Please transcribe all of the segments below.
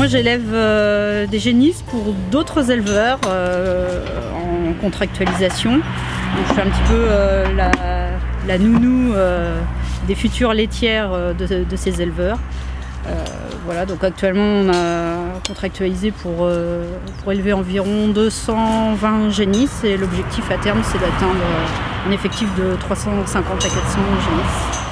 moi j'élève des génisses pour d'autres éleveurs en contractualisation. Je fais un petit peu la, nounou des futures laitières de ces éleveurs. Euh, voilà, donc actuellement on a contractualisé pour, euh, pour élever environ 220 génisses et l'objectif à terme c'est d'atteindre un effectif de 350 à 400 génisses.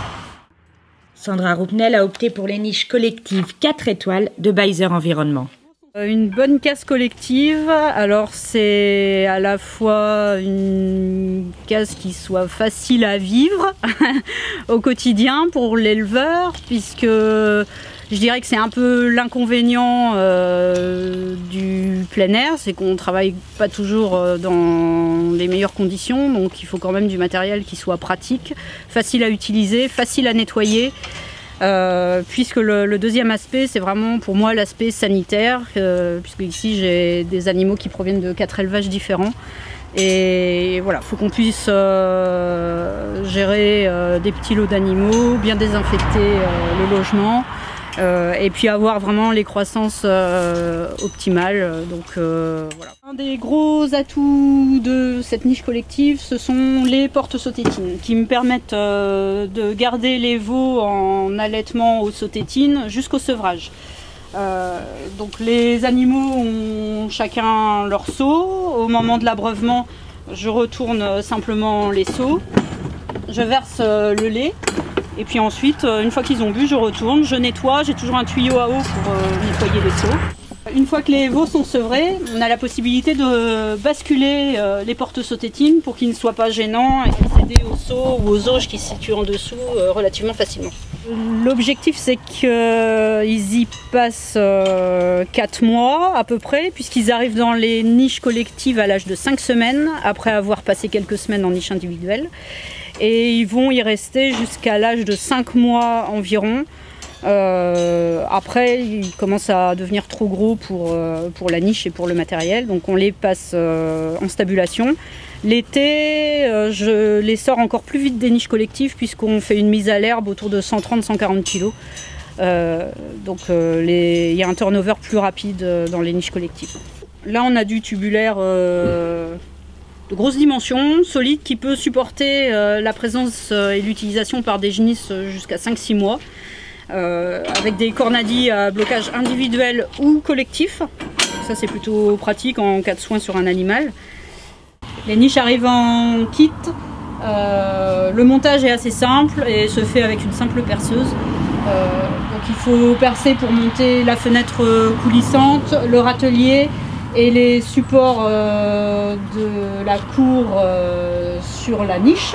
Sandra Roupnel a opté pour les niches collectives 4 étoiles de Beiser Environnement. Euh, une bonne case collective, alors c'est à la fois une case qui soit facile à vivre au quotidien pour l'éleveur, puisque je dirais que c'est un peu l'inconvénient euh, du plein air, c'est qu'on ne travaille pas toujours euh, dans les meilleures conditions, donc il faut quand même du matériel qui soit pratique, facile à utiliser, facile à nettoyer. Euh, puisque le, deuxième aspect, c'est vraiment pour moi l'aspect sanitaire, puisque ici j'ai des animaux qui proviennent de quatre élevages différents. Et voilà, il faut qu'on puisse gérer des petits lots d'animaux, bien désinfecter le logement. Euh, et puis avoir vraiment les croissances euh, optimales. Donc euh, voilà. Un des gros atouts de cette niche collective, ce sont les portes sautétines qui me permettent de garder les veaux en allaitement aux sautétines jusqu'au sevrage. donc les animaux ont chacun leur seau. Au moment de l'abreuvement, je retourne simplement les seaux. Je verse le lait et puis ensuite, euh, une fois qu'ils ont bu, je retourne, je nettoie, j'ai toujours un tuyau à eau pour euh, nettoyer les seaux. Une fois que les veaux sont sevrés, on a la possibilité de basculer euh, les portes sautétines pour qu'ils ne soient pas gênants et accéder aux seaux ou aux auges qui se situent en dessous relativement facilement. L'objectif c'est qu'ils y passent 4 mois à peu près, puisqu'ils arrivent dans les niches collectives à l'âge de 5 semaines, après avoir passé quelques semaines en niche individuelle et ils vont y rester jusqu'à l'âge de 5 mois environ. Euh, après, ils commencent à devenir trop gros pour, euh, pour la niche et pour le matériel, donc on les passe euh, en stabulation. L'été, je les sors encore plus vite des niches collectives puisqu'on fait une mise à l'herbe autour de 130-140 kg. donc il y a un turnover plus rapide dans les niches collectives. Là, on a du tubulaire de grosses dimensions, solide, qui peut supporter euh, la présence euh, et l'utilisation par des génisses euh, jusqu'à 5-6 mois, avec des cornadis à blocage individuel ou collectif. Ça c'est plutôt pratique en cas de soin sur un animal. Les niches arrivent en kit. le montage est assez simple et se fait avec une simple perceuse. donc il faut percer pour monter la fenêtre coulissante, le râtelier, et les supports euh, de la cour euh, sur la niche.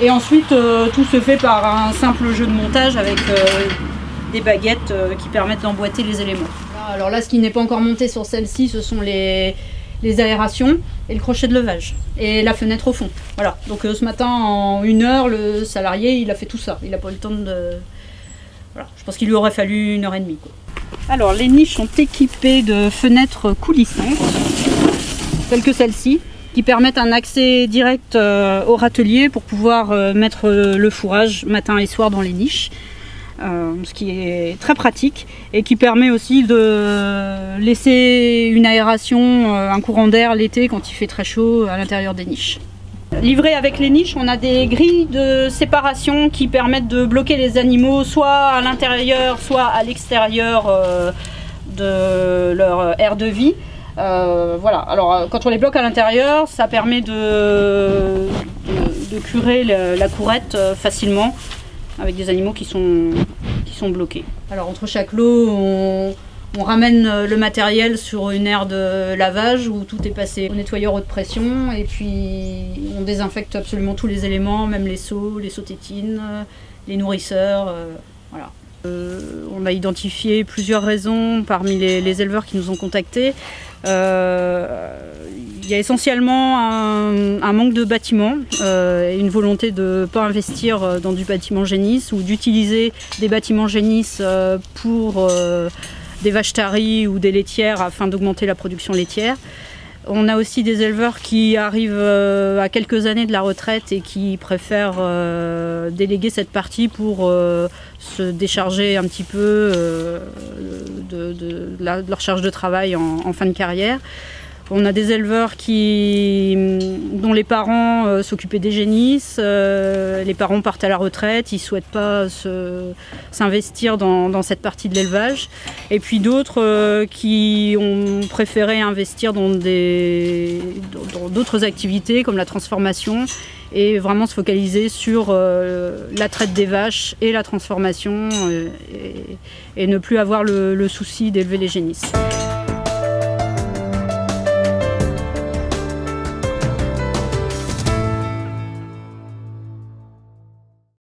Et ensuite, euh, tout se fait par un simple jeu de montage avec des baguettes qui permettent d'emboîter les éléments. Alors là, ce qui n'est pas encore monté sur celle-ci, ce sont les, aérations et le crochet de levage et la fenêtre au fond. Voilà. Donc ce matin, en une heure, le salarié, il a fait tout ça. Il n'a pas eu le temps de. Voilà. Je pense qu'il lui aurait fallu une heure et demie. Alors les niches sont équipées de fenêtres coulissantes, telles que celle-ci, qui permettent un accès direct euh, au râtelier pour pouvoir euh, mettre euh, le fourrage matin et soir dans les niches. ce qui est très pratique et qui permet aussi de laisser une aération, un courant d'air l'été quand il fait très chaud à l'intérieur des niches. Livré avec les niches, on a des grilles de séparation qui permettent de bloquer les animaux soit à l'intérieur, soit à l'extérieur euh, de leur aire de vie. Euh, voilà, alors euh, quand on les bloque à l'intérieur, ça permet de, de, curer la courette facilement avec des animaux qui sont, qui sont bloqués. Alors entre chaque lot, on, on ramène euh, le matériel sur une aire de lavage où tout est passé au nettoyeur haute pression et puis on désinfecte absolument tous les éléments, même les seaux, les sautétines, euh, les nourrisseurs. Euh, voilà. on a identifié plusieurs raisons parmi les, éleveurs qui nous ont contactés. il y a essentiellement un, manque de bâtiments et une volonté de ne pas investir dans du bâtiment génisse ou d'utiliser des bâtiments génisse pour des vaches taries ou des laitières afin d'augmenter la production laitière. On a aussi des éleveurs qui arrivent euh, à quelques années de la retraite et qui préfèrent euh, déléguer cette partie pour euh, se décharger un petit peu de, leur charge de travail en fin de carrière. On a des éleveurs qui, dont les parents euh, s'occupaient des génisses, euh, les parents partent à la retraite, ils ne souhaitent pas s'investir dans, cette partie de l'élevage. Et puis d'autres euh, qui ont préféré investir dans d'autres activités comme la transformation et vraiment se focaliser sur la traite des vaches et la transformation et, ne plus avoir le souci d'élever les génisses.